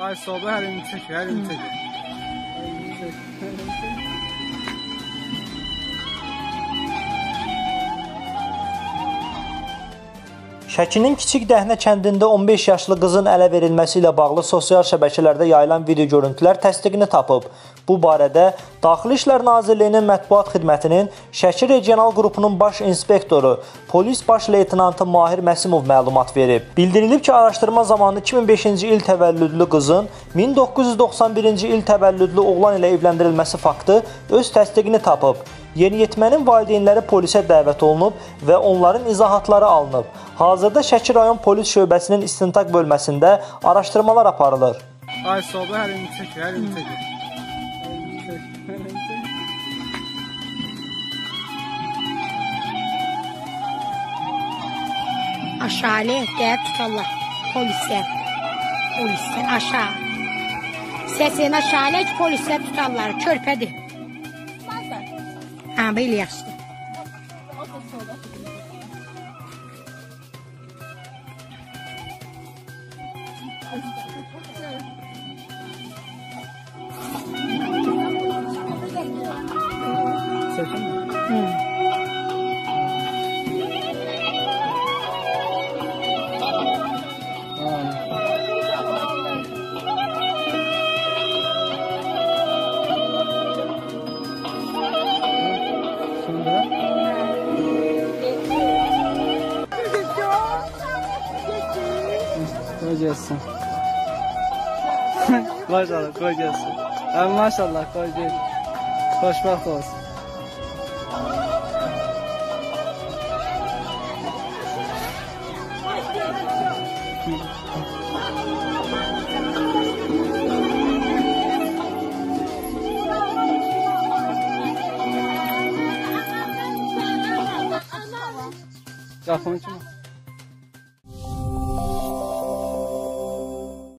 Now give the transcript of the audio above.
Ay sobla her ümit çekiyor, her ümit çekiyor. Şəkinin Kiçik Dəhnə kəndində 15 yaşlı qızın ələ verilməsi ilə bağlı sosial şəbəkələrdə yayılan video görüntülər təsdiqini tapıb. Bu barədə Daxili İşlər Nazirliyinin mətbuat xidmətinin Şəki regional qrupunun baş inspektoru, polis baş leytenantı Mahir Məsimov məlumat verib. Bildirilib ki, araşdırma zamanı 2005-ci il təvəllüdlü qızın 1991-ci il təvəllüdlü oğlan ilə evləndirilməsi faktı öz təsdiqini tapıb. Yeniyetmənin valideynləri polisə dəvət olunub və onların izahatları alınıb. Hazırda Şəki rayon polis şöbəsinin istintaq bölməsində araşdırmalar aparılır. Ay solda hər indi çəkir, hər indi çəkir. Aşağı deyib tutarlar. Polislər. Polislər aşağı. Səsini aşağı polislər tutarlar. Körpədir. pembe iyileşti. Kocasın. maşallah kocasın. Yani maşallah kocasın. Koşmak olsun. Kapını açma.